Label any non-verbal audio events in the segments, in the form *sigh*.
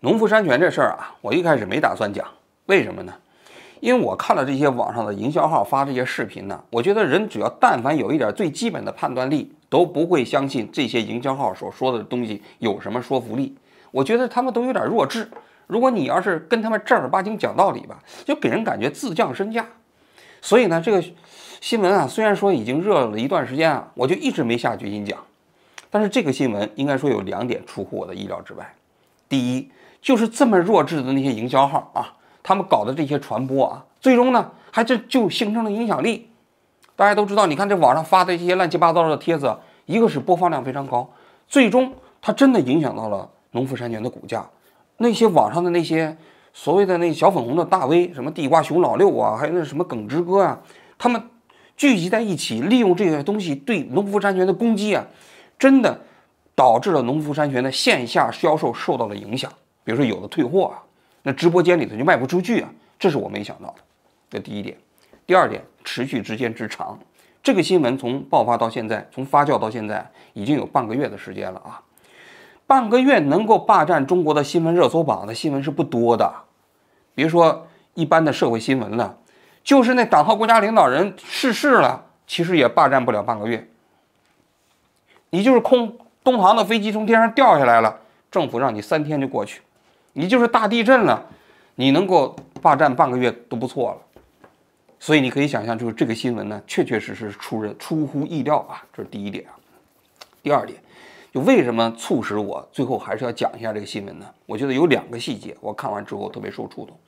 农夫山泉这事儿啊，我一开始没打算讲，为什么呢？因为我看了这些网上的营销号发这些视频呢，我觉得人只要但凡有一点最基本的判断力，都不会相信这些营销号所说的东西有什么说服力。我觉得他们都有点弱智。如果你要是跟他们正儿八经讲道理吧，就给人感觉自降身价。所以呢，这个新闻啊，虽然说已经热了一段时间啊，我就一直没下决心讲。但是这个新闻应该说有两点出乎我的意料之外。第一，就是这么弱智的那些营销号啊，他们搞的这些传播啊，最终呢还这就形成了影响力。大家都知道，你看这网上发的这些乱七八糟的帖子，一个是播放量非常高，最终它真的影响到了农夫山泉的股价。那些网上的那些所谓的那小粉红的大 V，什么地瓜熊老六啊，还有那什么耿直哥啊，他们聚集在一起，利用这些东西对农夫山泉的攻击啊，真的导致了农夫山泉的线下销售受到了影响。比如说有的退货啊，那直播间里头就卖不出去啊，这是我没想到的。这第一点，第二点，持续时间之长，这个新闻从爆发到现在，从发酵到现在，已经有半个月的时间了啊。半个月能够霸占中国的新闻热搜榜的新闻是不多的，别说一般的社会新闻了，就是那党和国家领导人逝世了，其实也霸占不了半个月。你就是空东航的飞机从天上掉下来了，政府让你三天就过去；你就是大地震了，你能够霸占半个月都不错了。所以你可以想象，就是这个新闻呢，确确实实出人出乎意料啊，这是第一点啊。第二点。就为什么促使我最后还是要讲一下这个新闻呢？我觉得有两个细节，我看完之后特别受触动。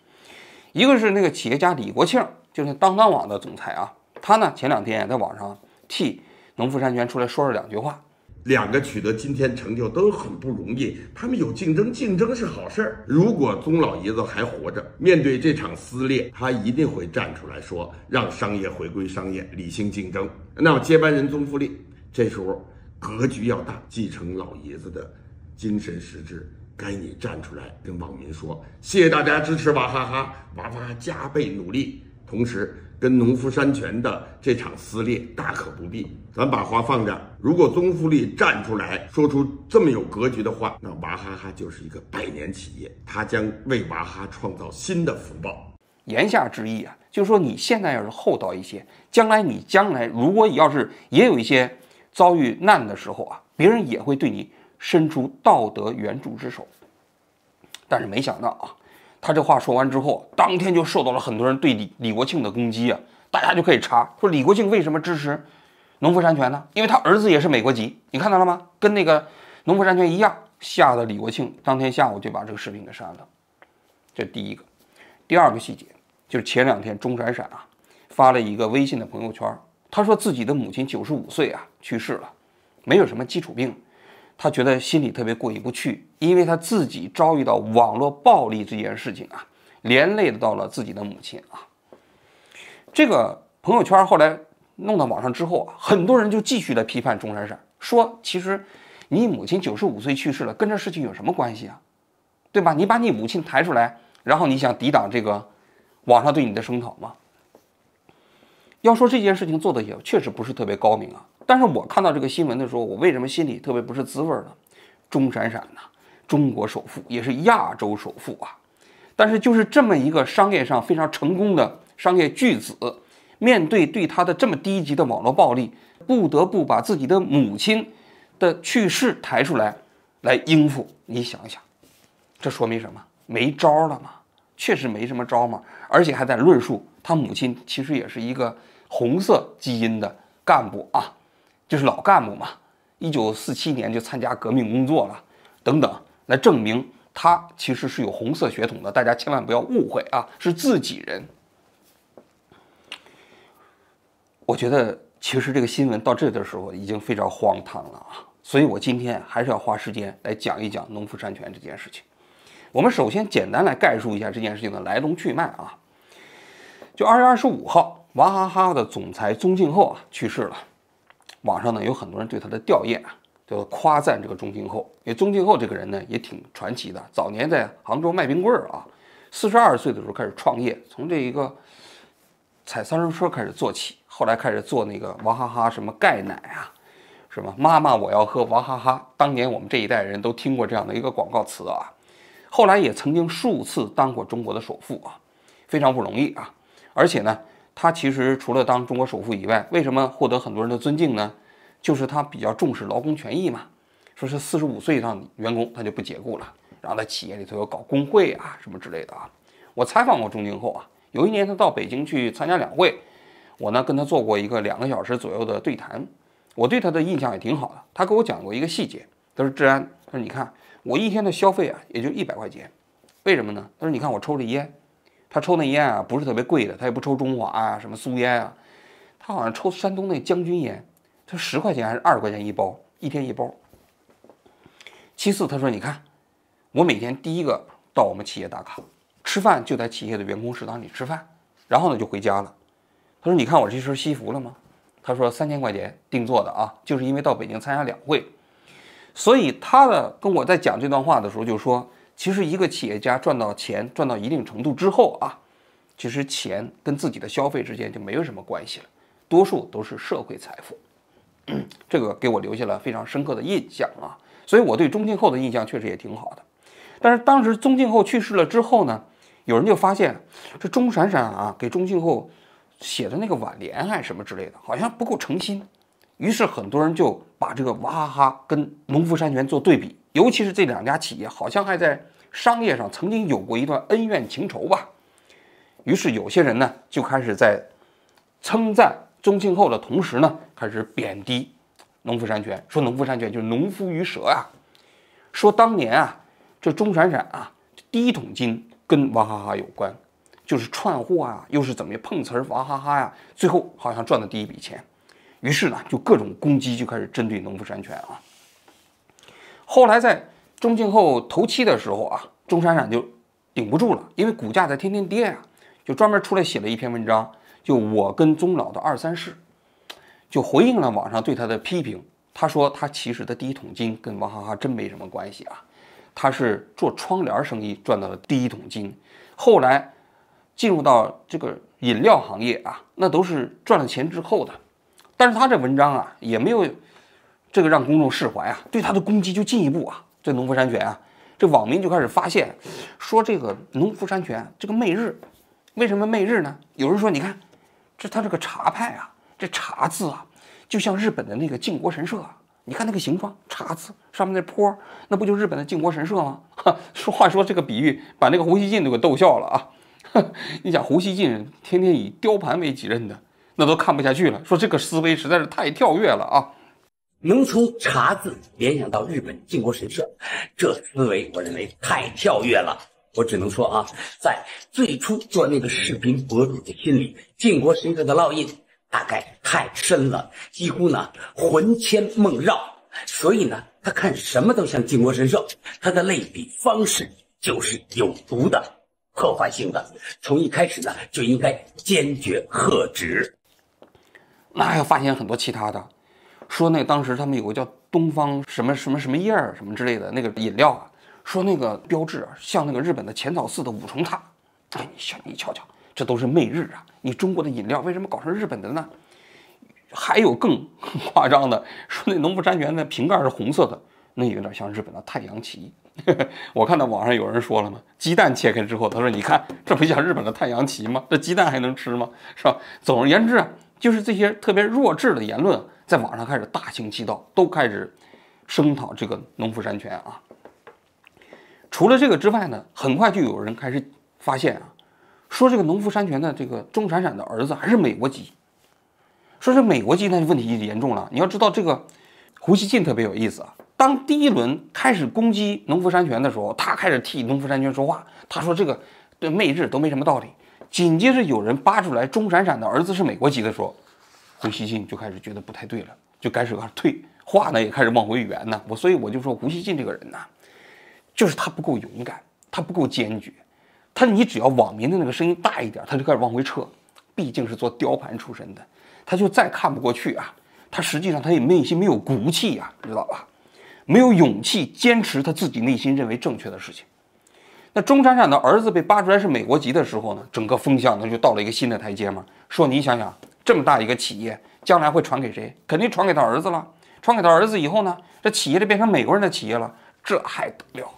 一个是那个企业家李国庆，就是当当网的总裁啊，他呢前两天也在网上替农夫山泉出来说了两句话。两个取得今天成就都很不容易，他们有竞争，竞争是好事儿。如果宗老爷子还活着，面对这场撕裂，他一定会站出来说，让商业回归商业，理性竞争。那么接班人宗馥莉这时候。格局要大，继承老爷子的精神实质，该你站出来跟网民说，谢谢大家支持娃哈哈，娃哈哈加倍努力。同时，跟农夫山泉的这场撕裂大可不必。咱把话放这，如果宗馥莉站出来说出这么有格局的话，那娃哈哈就是一个百年企业，他将为娃哈哈创造新的福报。言下之意啊，就是说你现在要是厚道一些，将来你将来如果要是也有一些。遭遇难的时候啊，别人也会对你伸出道德援助之手。但是没想到啊，他这话说完之后，当天就受到了很多人对李李国庆的攻击啊！大家就可以查说李国庆为什么支持农夫山泉呢？因为他儿子也是美国籍，你看到了吗？跟那个农夫山泉一样，吓得李国庆当天下午就把这个视频给删了。这第一个，第二个细节就是前两天钟闪闪啊发了一个微信的朋友圈。他说自己的母亲九十五岁啊去世了，没有什么基础病，他觉得心里特别过意不去，因为他自己遭遇到网络暴力这件事情啊，连累到了自己的母亲啊。这个朋友圈后来弄到网上之后啊，很多人就继续的批判钟闪闪，说其实你母亲九十五岁去世了，跟这事情有什么关系啊？对吧？你把你母亲抬出来，然后你想抵挡这个网上对你的声讨吗？要说这件事情做的也确实不是特别高明啊，但是我看到这个新闻的时候，我为什么心里特别不是滋味呢？钟闪闪呐，中国首富，也是亚洲首富啊，但是就是这么一个商业上非常成功的商业巨子，面对对他的这么低级的网络暴力，不得不把自己的母亲的去世抬出来来应付。你想想，这说明什么？没招了吗？确实没什么招嘛，而且还在论述他母亲其实也是一个。红色基因的干部啊，就是老干部嘛，一九四七年就参加革命工作了，等等，来证明他其实是有红色血统的。大家千万不要误会啊，是自己人。我觉得其实这个新闻到这的时候已经非常荒唐了啊，所以我今天还是要花时间来讲一讲农夫山泉这件事情。我们首先简单来概述一下这件事情的来龙去脉啊，就二月二十五号。娃哈哈的总裁宗庆后啊去世了，网上呢有很多人对他的吊唁啊，就夸赞这个宗庆后。因为宗庆后这个人呢也挺传奇的，早年在杭州卖冰棍儿啊，四十二岁的时候开始创业，从这一个踩三轮车开始做起，后来开始做那个娃哈哈什么钙奶啊，什么妈妈我要喝娃哈哈。当年我们这一代人都听过这样的一个广告词啊。后来也曾经数次当过中国的首富啊，非常不容易啊。而且呢，他其实除了当中国首富以外，为什么获得很多人的尊敬呢？就是他比较重视劳工权益嘛，说是四十五岁以上员工他就不解雇了，然后在企业里头有搞工会啊什么之类的啊。我采访过钟敬厚啊，有一年他到北京去参加两会，我呢跟他做过一个两个小时左右的对谈，我对他的印象也挺好的。他给我讲过一个细节，他说志安，他说你看。我一天的消费啊，也就一百块钱，为什么呢？他说：“你看我抽这烟，他抽那烟啊，不是特别贵的，他也不抽中华啊，什么苏烟啊，他好像抽山东那将军烟，他十块钱还是二十块钱一包，一天一包。其次，他说：你看，我每天第一个到我们企业打卡，吃饭就在企业的员工食堂里吃饭，然后呢就回家了。他说：你看我这身西服了吗？他说三千块钱定做的啊，就是因为到北京参加两会。”所以他的跟我在讲这段话的时候，就说，其实一个企业家赚到钱赚到一定程度之后啊，其实钱跟自己的消费之间就没有什么关系了，多数都是社会财富。*clears throat* 这个给我留下了非常深刻的印象啊，所以我对宗庆后的印象确实也挺好的。但是当时宗庆后去世了之后呢，有人就发现这钟闪闪啊给宗庆后写的那个挽联还什么之类的，好像不够诚心。于是很多人就把这个娃哈哈跟农夫山泉做对比，尤其是这两家企业好像还在商业上曾经有过一段恩怨情仇吧。于是有些人呢就开始在称赞宗庆后的同时呢，开始贬低农夫山泉，说农夫山泉就是农夫与蛇呀。说当年啊，这钟闪闪啊，第一桶金跟娃哈哈有关，就是串货啊，又是怎么碰瓷儿娃哈哈呀，最后好像赚的第一笔钱。于是呢，就各种攻击就开始针对农夫山泉啊。后来在钟敬厚头七的时候啊，钟闪闪就顶不住了，因为股价在天天跌呀，就专门出来写了一篇文章，就我跟宗老的二三事，就回应了网上对他的批评。他说他其实的第一桶金跟娃哈哈真没什么关系啊，他是做窗帘生意赚到了第一桶金，后来进入到这个饮料行业啊，那都是赚了钱之后的。但是他这文章啊，也没有这个让公众释怀啊，对他的攻击就进一步啊。这农夫山泉啊，这网民就开始发现，说这个农夫山泉这个媚日，为什么媚日呢？有人说，你看这他这个茶派啊，这茶字啊，就像日本的那个靖国神社啊，你看那个形状，茶字上面那坡，那不就日本的靖国神社吗？*laughs* 说话说这个比喻，把那个胡锡进都给逗笑了啊。*laughs* 你想胡锡进天天以雕盘为己任的。那都看不下去了，说这个思维实在是太跳跃了啊！能从茶字联想到日本靖国神社，这思维我认为太跳跃了。我只能说啊，在最初做那个视频博主的心里，靖国神社的烙印大概太深了，几乎呢魂牵梦绕。所以呢，他看什么都像靖国神社，他的类比方式就是有毒的、破坏性的。从一开始呢，就应该坚决喝止。那还要发现很多其他的，说那当时他们有个叫东方什么什么什么叶儿什么之类的那个饮料啊，说那个标志啊像那个日本的浅草寺的五重塔，哎，你瞧你瞧瞧，这都是媚日啊！你中国的饮料为什么搞成日本的呢？还有更 *laughs* 夸张的，说那农夫山泉的瓶盖是红色的，那有点像日本的太阳旗。*laughs* 我看到网上有人说了嘛，鸡蛋切开之后，他说你看这不像日本的太阳旗吗？这鸡蛋还能吃吗？是吧？总而言之啊。就是这些特别弱智的言论，在网上开始大行其道，都开始声讨这个农夫山泉啊。除了这个之外呢，很快就有人开始发现啊，说这个农夫山泉的这个钟闪闪的儿子还是美国籍。说是美国籍，那就问题严重了。你要知道，这个胡锡进特别有意思啊。当第一轮开始攻击农夫山泉的时候，他开始替农夫山泉说话，他说这个对媚日都没什么道理。紧接着有人扒出来钟闪闪的儿子是美国籍的时候，胡锡进就开始觉得不太对了，就开始退话呢，也开始往回圆呢。我所以我就说胡锡进这个人呢，就是他不够勇敢，他不够坚决，他你只要网民的那个声音大一点，他就开始往回撤。毕竟是做雕盘出身的，他就再看不过去啊，他实际上他也内心没有骨气呀，知道吧？没有勇气坚持他自己内心认为正确的事情。那钟闪闪的儿子被扒出来是美国籍的时候呢，整个风向那就到了一个新的台阶嘛。说你想想，这么大一个企业，将来会传给谁？肯定传给他儿子了。传给他儿子以后呢，这企业就变成美国人的企业了，这还得了？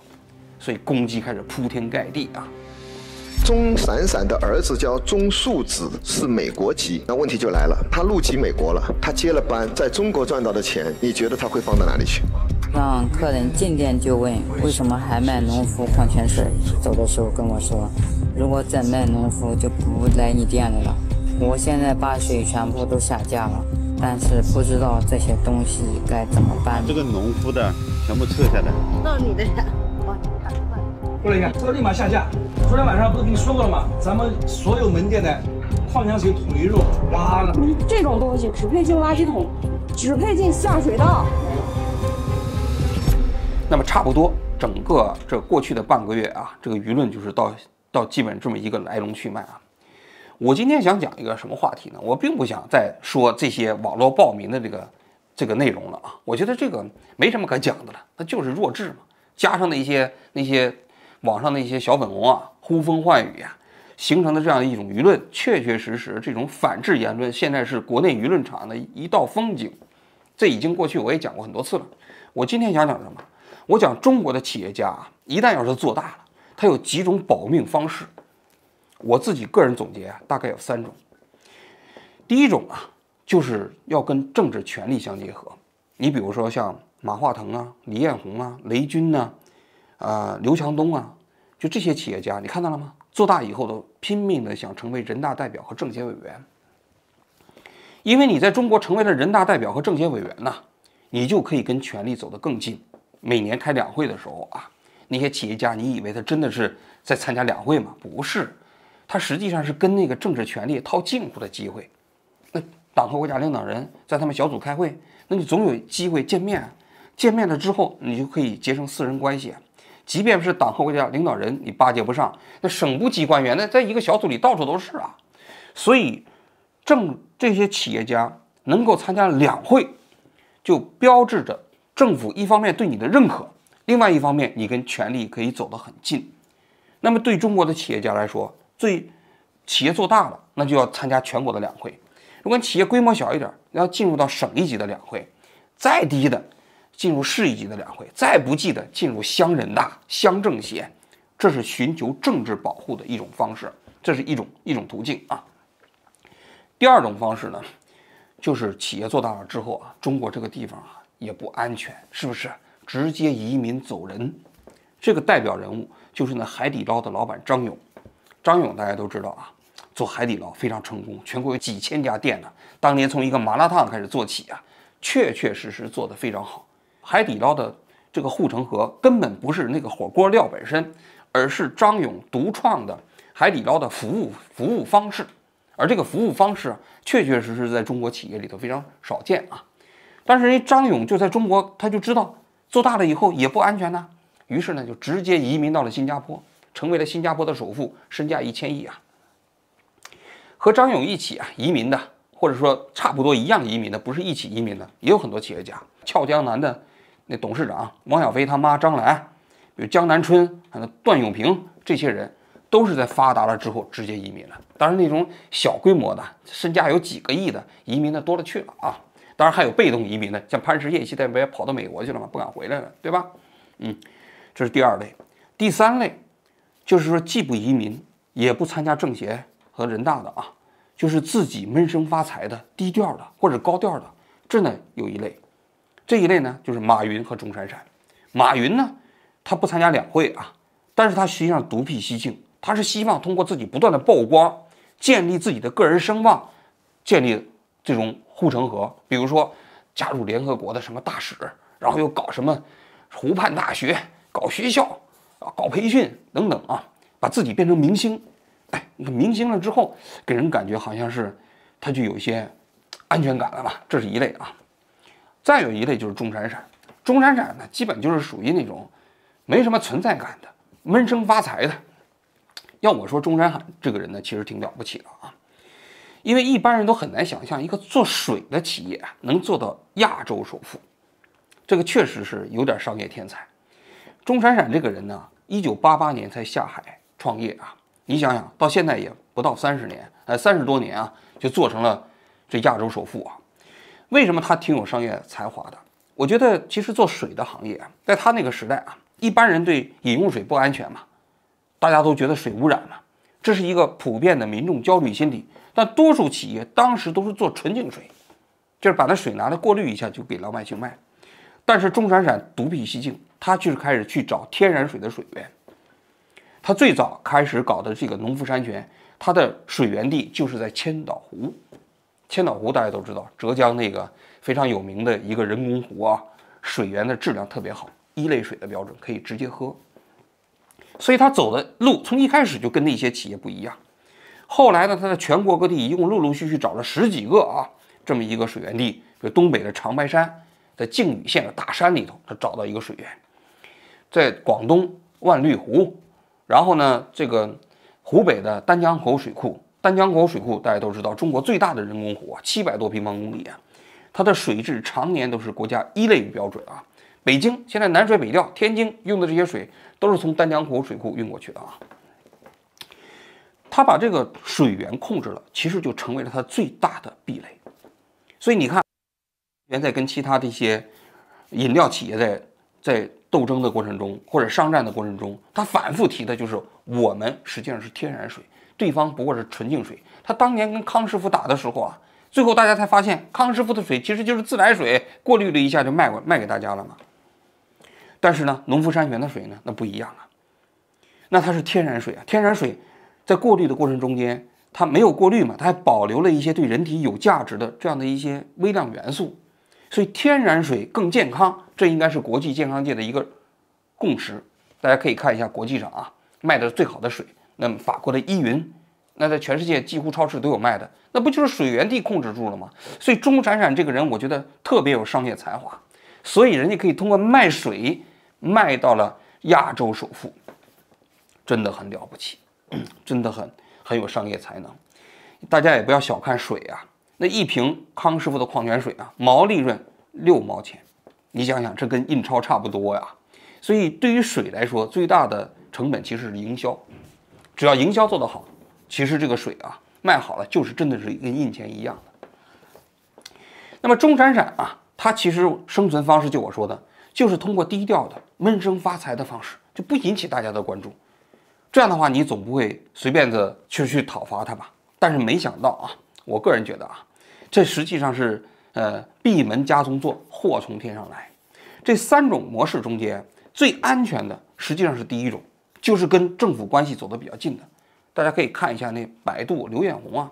所以攻击开始铺天盖地啊。钟闪闪的儿子叫钟树子，是美国籍。那问题就来了，他入籍美国了，他接了班，在中国赚到的钱，你觉得他会放到哪里去？让客人进店就问为什么还卖农夫矿泉水，走的时候跟我说，如果再卖农夫就不来你店里了。我现在把水全部都下架了，但是不知道这些东西该怎么办。这个农夫的全部撤下来。那你的。过来一下，这个立马下架。昨天晚上不是跟你说过了吗？咱们所有门店的矿泉水统一入挖了。这种东西只配进垃圾桶，只配进下水道。那么差不多，整个这过去的半个月啊，这个舆论就是到到基本这么一个来龙去脉啊。我今天想讲一个什么话题呢？我并不想再说这些网络暴民的这个这个内容了啊。我觉得这个没什么可讲的了，那就是弱智嘛，加上那些那些。网上的一些小粉红啊，呼风唤雨呀，形成的这样一种舆论，确确实实，这种反制言论现在是国内舆论场的一道风景。这已经过去，我也讲过很多次了。我今天想讲什么？我讲中国的企业家啊，一旦要是做大了，他有几种保命方式。我自己个人总结啊，大概有三种。第一种啊，就是要跟政治权力相结合。你比如说像马化腾啊、李彦宏啊、雷军呐。啊，刘强东啊，就这些企业家，你看到了吗？做大以后都拼命的想成为人大代表和政协委员，因为你在中国成为了人大代表和政协委员呐，你就可以跟权力走得更近。每年开两会的时候啊，那些企业家，你以为他真的是在参加两会吗？不是，他实际上是跟那个政治权力套近乎的机会。那党和国家领导人在他们小组开会，那你总有机会见面，见面了之后，你就可以结成私人关系。即便是党和国家领导人，你巴结不上，那省部级官员那，在一个小组里到处都是啊。所以，政这些企业家能够参加两会，就标志着政府一方面对你的认可，另外一方面你跟权力可以走得很近。那么对中国的企业家来说，最企业做大了，那就要参加全国的两会；如果企业规模小一点，要进入到省一级的两会，再低的。进入市一级的两会，再不济的进入乡人大、乡政协，这是寻求政治保护的一种方式，这是一种一种途径啊。第二种方式呢，就是企业做大了之后啊，中国这个地方啊也不安全，是不是？直接移民走人。这个代表人物就是那海底捞的老板张勇。张勇大家都知道啊，做海底捞非常成功，全国有几千家店呢。当年从一个麻辣烫开始做起啊，确确实实做得非常好。海底捞的这个护城河根本不是那个火锅料本身，而是张勇独创的海底捞的服务服务方式，而这个服务方式确确实实在中国企业里头非常少见啊。但是人张勇就在中国，他就知道做大了以后也不安全呐，于是呢就直接移民到了新加坡，成为了新加坡的首富，身价一千亿啊。和张勇一起啊移民的，或者说差不多一样移民的，不是一起移民的，也有很多企业家，俏江南的。那董事长王小飞他妈张兰，比如江南春，还有段永平，这些人都是在发达了之后直接移民了。当然，那种小规模的，身价有几个亿的移民的多了去了啊。当然还有被动移民的，像潘石屹现在不也跑到美国去了吗？不敢回来了，对吧？嗯，这是第二类。第三类，就是说既不移民，也不参加政协和人大的啊，就是自己闷声发财的、低调的或者高调的，这呢有一类。这一类呢，就是马云和钟闪闪。马云呢，他不参加两会啊，但是他实际上独辟蹊径，他是希望通过自己不断的曝光，建立自己的个人声望，建立这种护城河。比如说加入联合国的什么大使，然后又搞什么湖畔大学，搞学校搞培训等等啊，把自己变成明星。哎，你看明星了之后，给人感觉好像是他就有一些安全感了吧？这是一类啊。再有一类就是钟闪闪，钟闪闪呢，基本就是属于那种没什么存在感的，闷声发财的。要我说，钟闪闪这个人呢，其实挺了不起的啊，因为一般人都很难想象一个做水的企业能做到亚洲首富，这个确实是有点商业天才。钟闪闪这个人呢，一九八八年才下海创业啊，你想想到现在也不到三十年，呃，三十多年啊，就做成了这亚洲首富啊。为什么他挺有商业才华的？我觉得其实做水的行业，在他那个时代啊，一般人对饮用水不安全嘛，大家都觉得水污染嘛，这是一个普遍的民众焦虑心理。但多数企业当时都是做纯净水，就是把那水拿来过滤一下就给老百姓卖。但是钟闪闪独辟蹊径，他就是开始去找天然水的水源。他最早开始搞的这个农夫山泉，它的水源地就是在千岛湖。千岛湖大家都知道，浙江那个非常有名的一个人工湖啊，水源的质量特别好，一类水的标准可以直接喝。所以他走的路从一开始就跟那些企业不一样。后来呢，他在全国各地一共陆陆续续找了十几个啊，这么一个水源地，比如东北的长白山，在靖宇县的大山里头，他找到一个水源，在广东万绿湖，然后呢，这个湖北的丹江口水库，丹江口水库大家都知道，中国最大的人工湖啊，七百多平方公里啊，它的水质常年都是国家一类标准啊。北京现在南水北调，天津用的这些水都是从丹江口水库运过去的啊。他把这个水源控制了，其实就成为了他最大的壁垒。所以你看，原在跟其他的一些饮料企业在在斗争的过程中，或者商战的过程中，他反复提的就是我们实际上是天然水，对方不过是纯净水。他当年跟康师傅打的时候啊，最后大家才发现康师傅的水其实就是自来水，过滤了一下就卖过卖给大家了嘛。但是呢，农夫山泉的水呢，那不一样啊，那它是天然水啊，天然水。在过滤的过程中间，它没有过滤嘛，它还保留了一些对人体有价值的这样的一些微量元素，所以天然水更健康，这应该是国际健康界的一个共识。大家可以看一下国际上啊卖的最好的水，那么法国的依云，那在全世界几乎超市都有卖的，那不就是水源地控制住了吗？所以钟闪闪这个人，我觉得特别有商业才华，所以人家可以通过卖水卖到了亚洲首富，真的很了不起。真的很很有商业才能，大家也不要小看水啊，那一瓶康师傅的矿泉水啊，毛利润六毛钱，你想想，这跟印钞差不多呀。所以对于水来说，最大的成本其实是营销，只要营销做得好，其实这个水啊卖好了，就是真的是跟印钱一样的。那么钟闪闪啊，他其实生存方式就我说的，就是通过低调的闷声发财的方式，就不引起大家的关注。这样的话，你总不会随便的去去讨伐他吧？但是没想到啊，我个人觉得啊，这实际上是呃闭门家中坐，祸从天上来。这三种模式中间最安全的，实际上是第一种，就是跟政府关系走得比较近的。大家可以看一下那百度刘彦宏啊，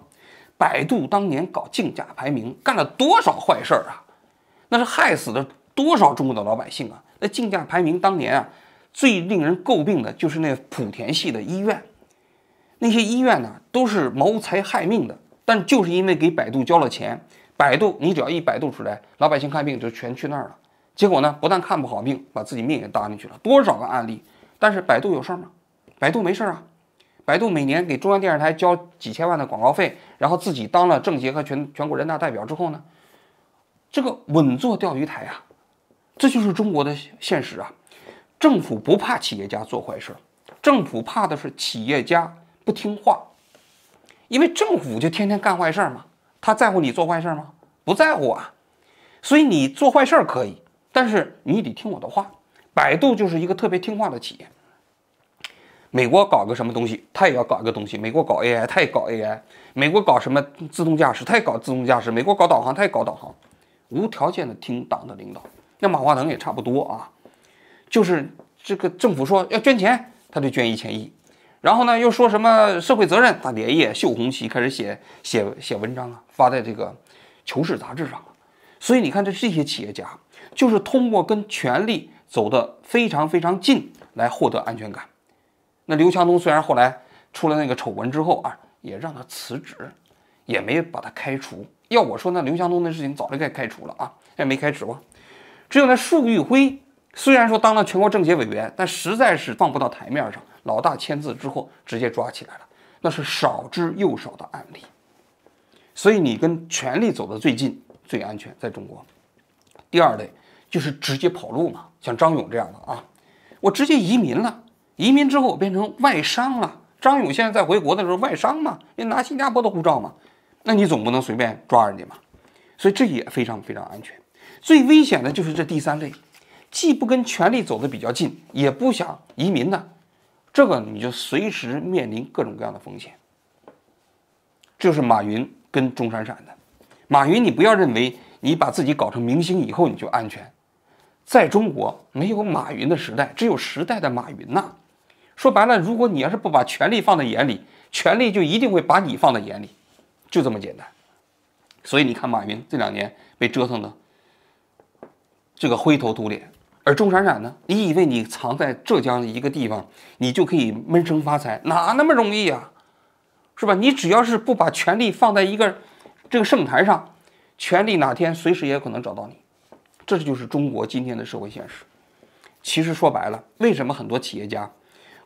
百度当年搞竞价排名，干了多少坏事儿啊？那是害死了多少中国的老百姓啊？那竞价排名当年啊。最令人诟病的就是那莆田系的医院，那些医院呢都是谋财害命的，但就是因为给百度交了钱，百度你只要一百度出来，老百姓看病就全去那儿了。结果呢，不但看不好病，把自己命也搭进去了。多少个案例？但是百度有事儿吗？百度没事儿啊。百度每年给中央电视台交几千万的广告费，然后自己当了政协和全全国人大代表之后呢，这个稳坐钓鱼台啊，这就是中国的现实啊。政府不怕企业家做坏事，政府怕的是企业家不听话，因为政府就天天干坏事嘛，他在乎你做坏事吗？不在乎啊，所以你做坏事可以，但是你得听我的话。百度就是一个特别听话的企业。美国搞个什么东西，他也要搞一个东西；美国搞 AI，他也搞 AI；美国搞什么自动驾驶，他也搞自动驾驶；美国搞导航，他也搞导航，无条件的听党的领导。那马化腾也差不多啊。就是这个政府说要捐钱，他就捐一千亿，然后呢又说什么社会责任，他连夜绣红旗开始写写写文章啊，发在这个《求是》杂志上了所以你看，这这些企业家就是通过跟权力走得非常非常近来获得安全感。那刘强东虽然后来出了那个丑闻之后啊，也让他辞职，也没把他开除。要我说，那刘强东的事情早就该开除了啊，也没开除啊。只有那束昱辉。虽然说当了全国政协委员，但实在是放不到台面上。老大签字之后，直接抓起来了，那是少之又少的案例。所以你跟权力走得最近、最安全，在中国。第二类就是直接跑路嘛，像张勇这样的啊，我直接移民了，移民之后我变成外商了。张勇现在在回国的时候，外商嘛，你拿新加坡的护照嘛，那你总不能随便抓人家嘛。所以这也非常非常安全。最危险的就是这第三类。既不跟权力走得比较近，也不想移民的，这个你就随时面临各种各样的风险。这就是马云跟钟闪闪的。马云，你不要认为你把自己搞成明星以后你就安全，在中国没有马云的时代，只有时代的马云呐。说白了，如果你要是不把权力放在眼里，权力就一定会把你放在眼里，就这么简单。所以你看，马云这两年被折腾的这个灰头土脸，而钟闪闪呢？你以为你藏在浙江的一个地方，你就可以闷声发财？哪那么容易呀？是吧？你只要是不把权力放在一个。这个圣坛上，权力哪天随时也有可能找到你，这就是中国今天的社会现实。其实说白了，为什么很多企业家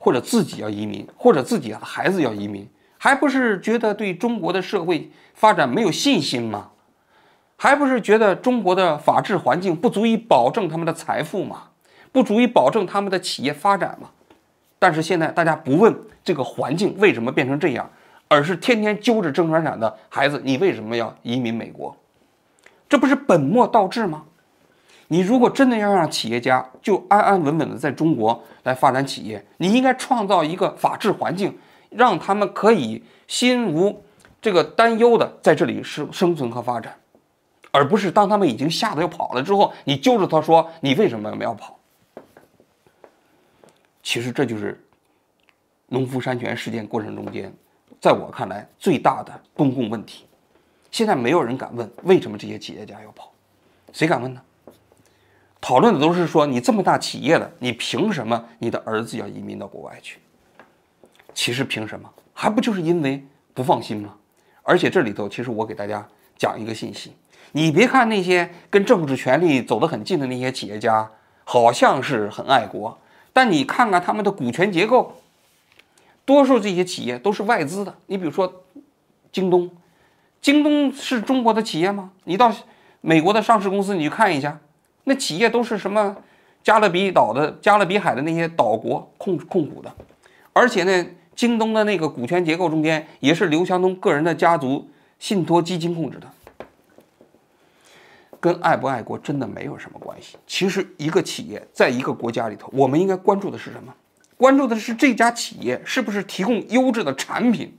或者自己要移民，或者自己的孩子要移民，还不是觉得对中国的社会发展没有信心吗？还不是觉得中国的法治环境不足以保证他们的财富吗？不足以保证他们的企业发展吗？但是现在大家不问这个环境为什么变成这样。而是天天揪着郑闪闪的孩子，你为什么要移民美国？这不是本末倒置吗？你如果真的要让企业家就安安稳稳的在中国来发展企业，你应该创造一个法治环境，让他们可以心无这个担忧的在这里生生存和发展，而不是当他们已经吓得要跑了之后，你揪着他说你为什么要跑？其实这就是农夫山泉事件过程中间。在我看来，最大的公共问题，现在没有人敢问为什么这些企业家要跑，谁敢问呢？讨论的都是说你这么大企业了，你凭什么你的儿子要移民到国外去？其实凭什么？还不就是因为不放心吗？而且这里头，其实我给大家讲一个信息：你别看那些跟政治权力走得很近的那些企业家，好像是很爱国，但你看看他们的股权结构。多数这些企业都是外资的，你比如说京东，京东是中国的企业吗？你到美国的上市公司，你去看一下，那企业都是什么加勒比岛的、加勒比海的那些岛国控控股的，而且呢，京东的那个股权结构中间也是刘强东个人的家族信托基金控制的，跟爱不爱国真的没有什么关系。其实一个企业在一个国家里头，我们应该关注的是什么？关注的是这家企业是不是提供优质的产品，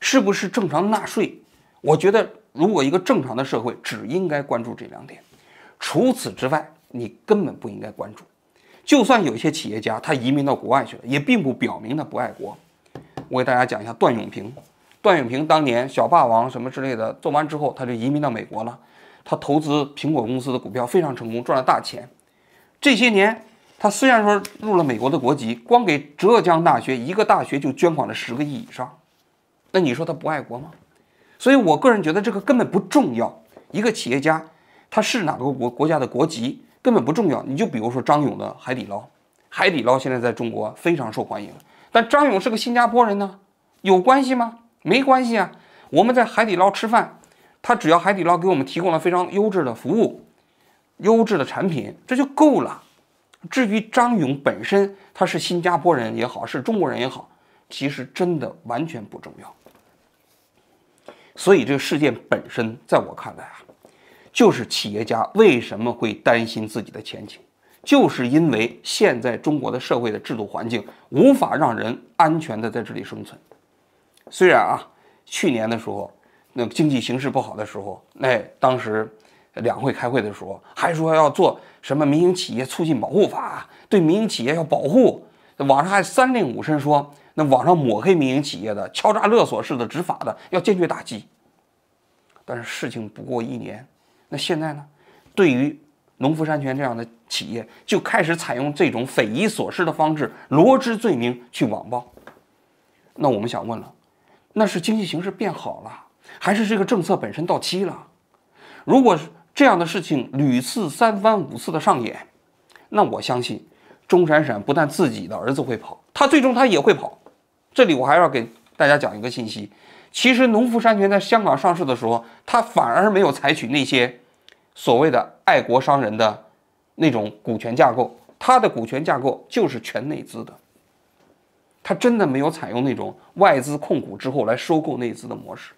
是不是正常纳税？我觉得，如果一个正常的社会只应该关注这两点，除此之外，你根本不应该关注。就算有一些企业家他移民到国外去了，也并不表明他不爱国。我给大家讲一下段永平。段永平当年小霸王什么之类的做完之后，他就移民到美国了。他投资苹果公司的股票非常成功，赚了大钱。这些年。他虽然说入了美国的国籍，光给浙江大学一个大学就捐款了十个亿以上，那你说他不爱国吗？所以我个人觉得这个根本不重要。一个企业家他是哪个国国家的国籍根本不重要。你就比如说张勇的海底捞，海底捞现在在中国非常受欢迎，但张勇是个新加坡人呢，有关系吗？没关系啊。我们在海底捞吃饭，他只要海底捞给我们提供了非常优质的服务、优质的产品，这就够了。至于张勇本身，他是新加坡人也好，是中国人也好，其实真的完全不重要。所以这个事件本身，在我看来啊，就是企业家为什么会担心自己的前景，就是因为现在中国的社会的制度环境无法让人安全的在这里生存。虽然啊，去年的时候，那经济形势不好的时候，那当时。两会开会的时候还说要做什么民营企业促进保护法，对民营企业要保护。网上还三令五申说，那网上抹黑民营企业的、敲诈勒索式的执法的要坚决打击。但是事情不过一年，那现在呢？对于农夫山泉这样的企业，就开始采用这种匪夷所思的方式，罗织罪名去网暴。那我们想问了，那是经济形势变好了，还是这个政策本身到期了？如果。这样的事情屡次三番五次的上演，那我相信钟闪闪不但自己的儿子会跑，他最终他也会跑。这里我还要给大家讲一个信息：其实农夫山泉在香港上市的时候，他反而没有采取那些所谓的爱国商人的那种股权架构，他的股权架构就是全内资的，他真的没有采用那种外资控股之后来收购内资的模式，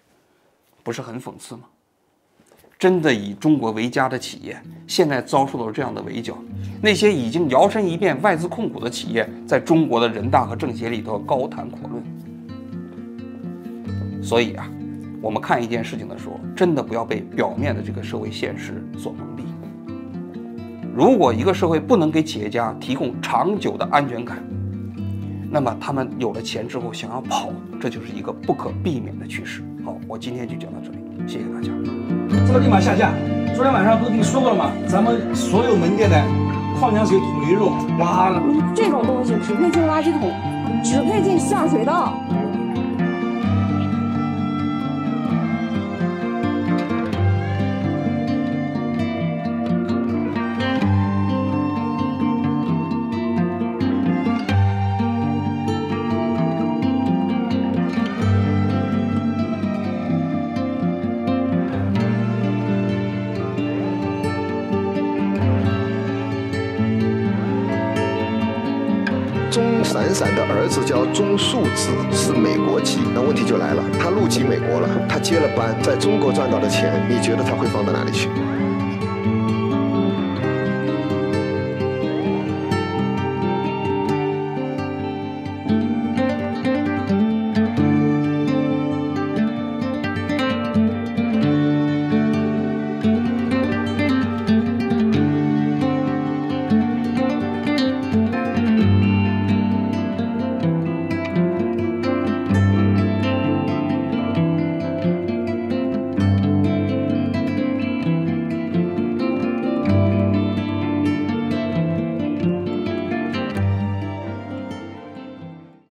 不是很讽刺吗？真的以中国为家的企业，现在遭受到这样的围剿。那些已经摇身一变外资控股的企业，在中国的人大和政协里头高谈阔论。所以啊，我们看一件事情的时候，真的不要被表面的这个社会现实所蒙蔽。如果一个社会不能给企业家提供长久的安全感，那么他们有了钱之后想要跑，这就是一个不可避免的趋势。好，我今天就讲到这里，谢谢大家。这个立马下架。昨天晚上不是跟你说过了吗？咱们所有门店的矿泉水、统一肉，哇了！这种东西只配进垃圾桶，只配进下水道。钟闪闪的儿子叫钟树子，是美国籍。那问题就来了，他入籍美国了，他接了班，在中国赚到的钱，你觉得他会放到哪里去？